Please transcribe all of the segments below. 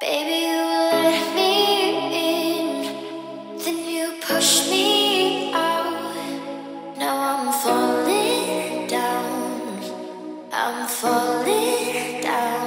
Baby, you let me in, then you push me out. Now I'm falling down, I'm falling down.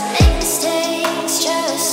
mistakes just